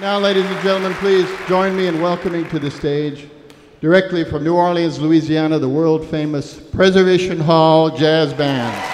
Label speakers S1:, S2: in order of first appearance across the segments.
S1: Now, ladies and gentlemen, please join me in welcoming to the stage, directly from New Orleans, Louisiana, the world famous Preservation Hall Jazz Band.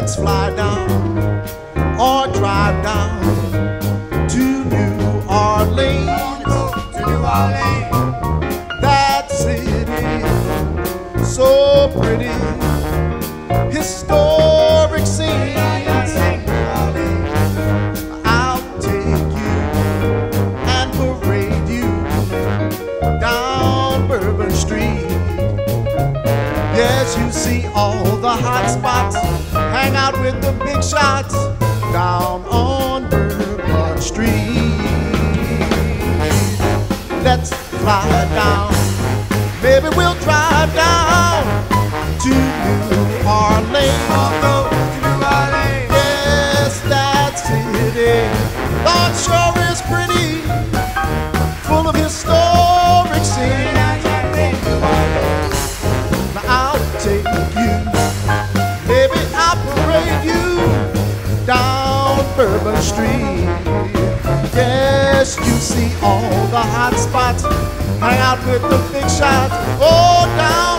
S2: Let's fly down or drive down to New Orleans.
S3: To New Orleans,
S2: That city, so pretty, historic scenes. I'll take you and parade you down Bourbon Street. Yes, you see all the hot spots, hang out with the big shots down on Bourbon Street. Let's fly down, maybe we'll drive down to New Orleans. Street. Yes, you see all the hot spots, hang out with the big shots, oh down